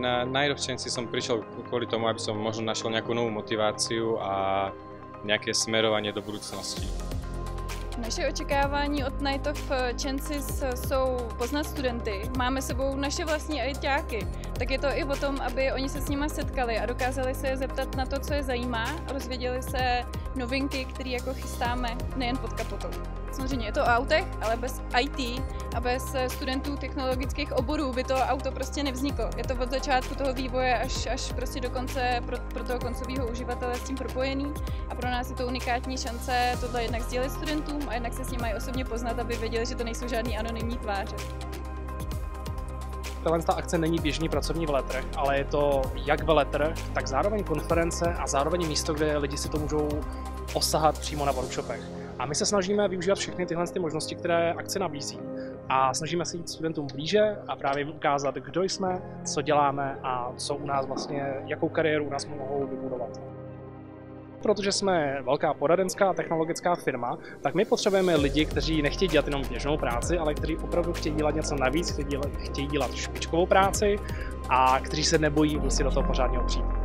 Na najrovčenci som prišiel kvôli tomu, aby som možno našiel nejakú novú motiváciu a nejaké smerovanie do budúcnosti. Naše očekávání od Night of Chances jsou poznat studenty. Máme sebou naše vlastní ajťáky, tak je to i o tom, aby oni se s nimi setkali a dokázali se je zeptat na to, co je zajímá, rozvěděli se novinky, které jako chystáme nejen pod kapotou. Samozřejmě je to o autech, ale bez IT a bez studentů technologických oborů by to auto prostě nevzniklo. Je to od začátku toho vývoje až, až prostě do konce pro, pro toho koncového uživatele s tím propojený a pro nás je to unikátní šance tohle jednak sdělit studentům a jednak se s nimi mají osobně poznat, aby věděli, že to nejsou žádný anonymní tváře. Tahle ta akce není běžný pracovní veletrh, ale je to jak veletrh, tak zároveň konference a zároveň místo, kde lidi si to můžou osahat přímo na workshopech. A my se snažíme využívat všechny tyhle ty možnosti, které akce nabízí. A snažíme se jít studentům blíže a právě ukázat, kdo jsme, co děláme a co u nás vlastně, jakou kariéru u nás mohou vybudovat protože jsme velká poradenská technologická firma, tak my potřebujeme lidi, kteří nechtějí dělat jenom běžnou práci, ale kteří opravdu chtějí dělat něco navíc, chtějí dělat, chtějí dělat špičkovou práci a kteří se nebojí si do toho pořádně opřít.